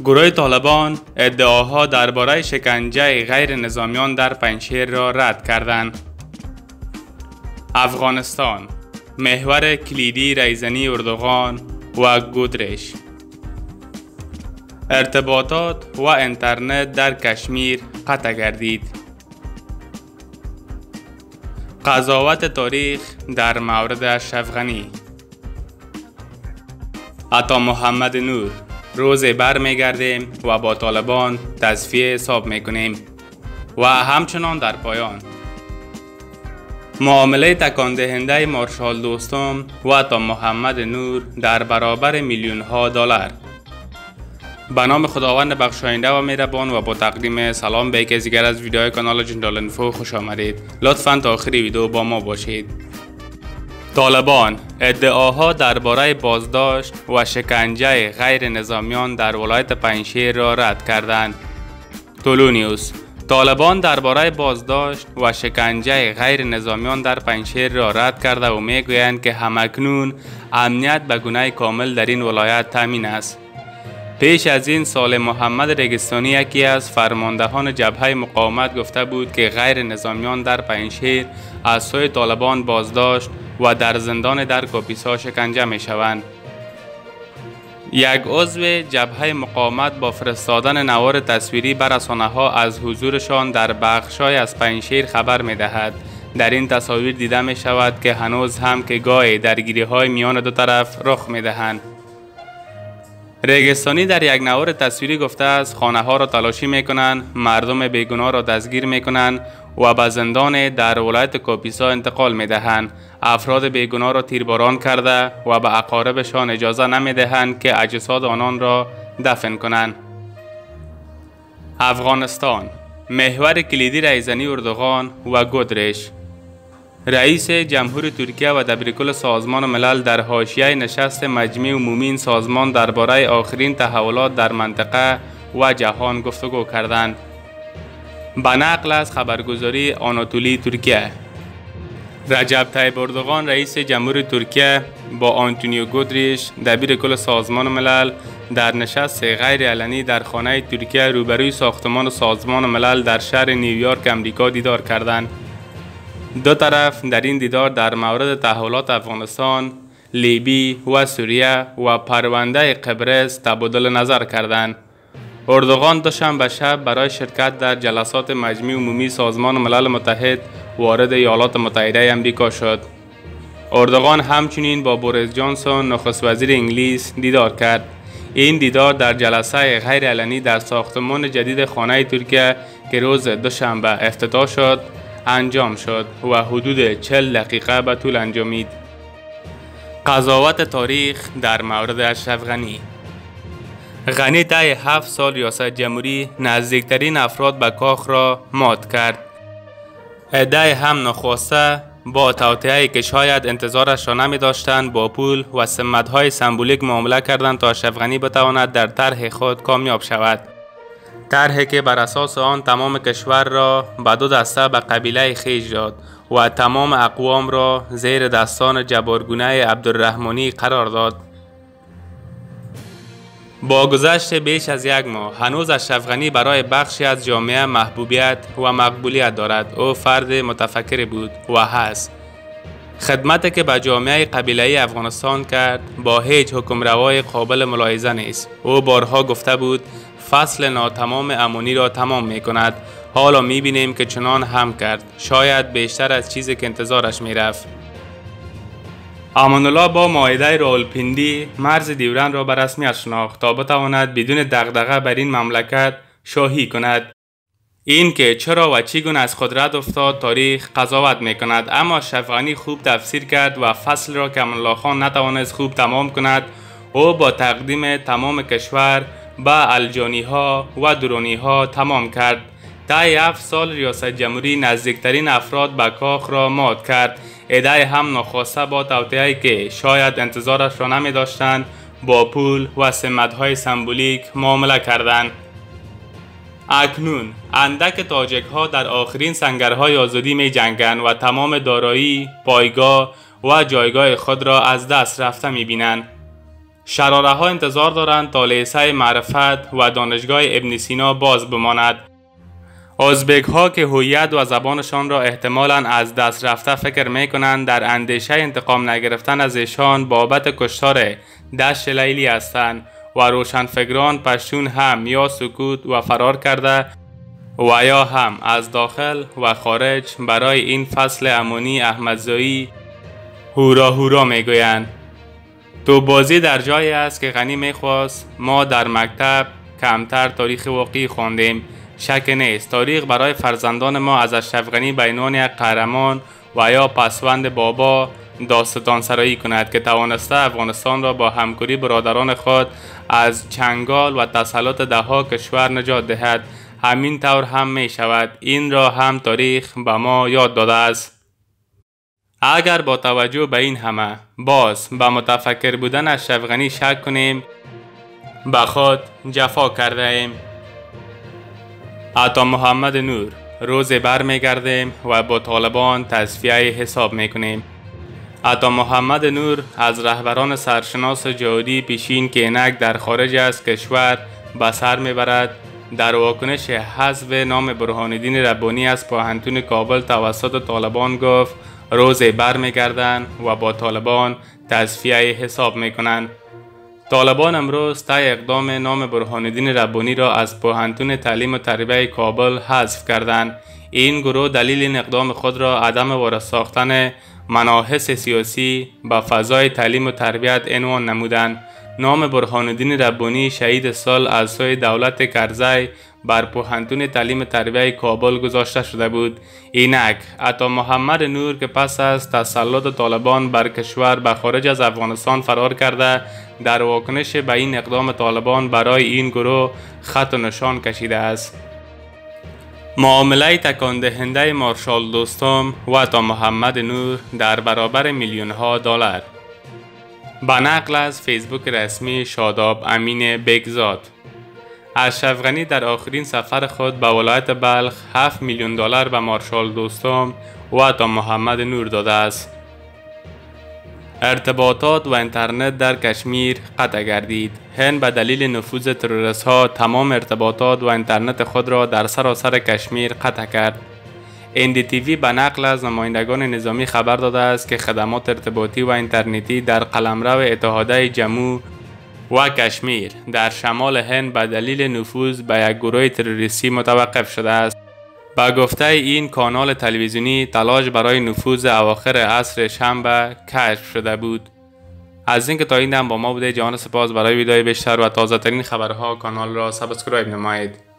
گروه طالبان ادعاها درباره شکنجه غیر نظامیان در پنشیر را رد کردند. افغانستان محور کلیدی ریزنی اردوغان و گودرش ارتباطات و اینترنت در کشمیر قطع گردید. قضاوت تاریخ در مورد اشرف غنی. عطا محمد نور. روز بر می گردیم و با طالبان تصفیه حساب می کنیم و همچنان در پایان. معامله تکان دهنده مارشال دوستم و تا محمد نور در برابر میلیون ها دلار. به نام خداوند بخشاینده و مهربان و با تقدیم سلام به یکی از ویدیوهای کانال جندال انفو خوش آمدید. لطفا تا آخری ویدیو با ما باشید. طالبان ادعاها درباره بازداشت و شکنجه غیر نظامیان در ولایت پنشیر را رد کردند. نیوز طالبان درباره بازداشت و شکنجه غیر نظامیان در پنشیر را رد کرده و می‌گویند که همکنون امنیت به گونه کامل در این ولایت تامین است. پیش از این سال محمد رگستانی یکی از فرماندهان جبهه مقاومت گفته بود که غیر نظامیان در پنشیر از سوی طالبان بازداشت و در زندان در کاپیسا شکنجه می شوند. یک عضو جبهه مقاومت با فرستادن نوار تصویری بر ها از حضورشان در بخشای از پنشیر خبر می دهد. در این تصاویر دیده می شود که هنوز هم که گاه درگیری های میان دو طرف رخ می دهند. ریگستانی در یک نوار تصویری گفته است خانه ها را تلاشی می کنند مردم بیگناه را دستگیر می کنند و به زندان در ولایت کاپیسا انتقال می دهند افراد بیگناه را تیرباران کرده و به اقاربشان اجازه نمی دهند که اجساد آنان را دفن کنند. افغانستان محور کلیدی رئیزنی اردوغان و گودرش رئیس جمهور ترکیه و دبیرکل سازمان ملل در حاشیه نشست مجمع عمومی سازمان درباره آخرین تحولات در منطقه و جهان گفتگو کردند. به نقل از خبرگزاری آناتولی ترکیه رجب طیب اردوغان رئیس جمهور ترکیه با آنتونیو گودریش دبیر کل سازمان ملل در نشست غیر علنی در خانه ترکیه روبروی ساختمان سازمان ملل در شهر نیویورک امریکا دیدار کردند. دو طرف در این دیدار در مورد تحولات افغانستان، لیبی و سوریه و پرونده قبرس تبادل نظر کردند. اردوغان دوشنبه شب برای شرکت در جلسات مجمع عمومی سازمان ملل متحد وارد ایالات متحده امریکا شد. اردوغان همچنین با بوریس جانسون نخست وزیر انگلیس دیدار کرد. این دیدار در جلسه غیر علنی در ساختمان جدید خانه ترکیه که روز دوشنبه افتتاح شد انجام شد و حدود 40 دقیقه به طول انجامید. قضاوت تاریخ در مورد اشرف غنی غنی طی هفت سال ریاست جمهوری نزدیکترین افراد به کاخ را مات کرد. عده هم نخواسته با توطئه که شاید انتظارش را نمی داشتند با پول و سمتهای سمبولیک معامله کردند تا اشرف غنی بتواند در طرح خود کامیاب شود. طرحی که بر اساس آن تمام کشور را به دو دسته به قبیله خیش داد و تمام اقوام را زیر دستان جبارگونه عبدالرحمنی قرار داد با گذشت بیش از یک ماه هنوز اشرف غنی برای بخشی از جامعه محبوبیت و مقبولیت دارد. او فرد متفکر بود و هست. خدمتی که به جامعه قبیله افغانستان کرد با هیچ حکمروای قابل ملاحظه نیست. او بارها گفته بود فصل ناتمام امونی را تمام می کند حالا می بینیم که چنان هم کرد. شاید بیشتر از چیزی که انتظارش می رفت الله با معایده راولپیندی مرز دیورن را به رسمیت شناخت تا بتواند بدون دغدغه بر این مملکت شاهی کند. این که چرا و چگونه از خود رد افتاد تاریخ قضاوت می کند اما شفغانی خوب تفسیر کرد و فصل را که الله خان نتوانست خوب تمام کند او با تقدیم تمام کشور به الجانی ها و درونی ها تمام کرد. طی هفت سال ریاست جمهوری نزدیکترین افراد به کاخ را مات کرد. ادعای هم نخواسته با توطئه که شاید انتظارش را نمی داشتند با پول و های سمبولیک معامله کردند. اکنون اندک تاجک ها در آخرین سنگرهای آزادی می جنگن و تمام دارایی، پایگاه و جایگاه خود را از دست رفته می بینند. شراره ها انتظار دارند تا لیسه معرفت و دانشگاه ابن سینا باز بماند. ازبک ها که هویت و زبانشان را احتمالا از دست رفته فکر می کنند در اندیشه انتقام نگرفتن از ایشان بابت کشتار دشت لیلی هستند و روشنفکران پشتون هم یا سکوت و فرار کرده و یا هم از داخل و خارج برای این فصل امونی احمدزایی هورا هورا می‌گویند. تو بازی در جایی است که غنی می‌خواست ما در مکتب کمتر تاریخ واقعی خواندیم. شک نیست. تاریخ برای فرزندان ما از اشرف غنی به عنوان یک قهرمان و یا پسوند بابا داستان سرایی کند که توانسته افغانستان را با همکاری برادران خود از چنگال و تسلط دهها کشور نجات دهد. همین طور هم می شود. این را هم تاریخ به ما یاد داده است. اگر با توجه به این همه باز به متفکر بودن از شفغنی شک کنیم به خود جفا کرده ایم. عطا محمد نور روز بر می گردیم و با طالبان تصفیه حساب می کنیم. عطا محمد نور از رهبران سرشناس جهادی پیشین که اینک در خارج از کشور به سر می‌برد در واکنش حذف نام برهاندین ربانی از پاهنتون کابل توسط طالبان گفت روز بر میگردند و با طالبان تصفیه حساب می‌کنند طالبان امروز طی اقدام نام برهاندین ربانی را از پاهنتون تعلیم و تربیه کابل حذف کردند. این گروه دلیل این اقدام خود را عدم وارد ساختن مناحص سیاسی به فضای تعلیم و تربیت عنوان نمودند. نام برهان الدین ربانی شهید سال از سوی دولت کرزی بر پوهنتون تعلیم تربیه کابل گذاشته شده بود. اینک عطا محمد نور که پس از تسلط طالبان بر کشور به خارج از افغانستان فرار کرده در واکنش به این اقدام طالبان برای این گروه خط و نشان کشیده است. معامله تکان دهنده مارشال دوستم و عطا محمد نور در برابر میلیون ها دلار. با نقل از فیسبوک رسمی شاداب امین بگزاد. اشرف غنی در آخرین سفر خود به ولایت بلخ 7 میلیون دلار به مارشال دوستم و تا محمد نور داده است. ارتباطات و اینترنت در کشمیر قطع گردید. هند به دلیل نفوذ تروریست ها تمام ارتباطات و اینترنت خود را در سراسر کشمیر قطع کرد. NDTV به نقل از نمایندگان نظامی خبر داده است که خدمات ارتباطی و اینترنتی در قلمرو اتحادیه جمو و کشمیر در شمال هند به دلیل نفوذ به یک گروه تروریستی متوقف شده است. با گفته این کانال تلویزیونی تلاش برای نفوذ اواخر عصر شنبه کشف شده بود. از اینکه تا این دم با ما بوده جان سپاس برای ویدیوی بیشتر و تازه ترین خبرها کانال را subscribe نمایید.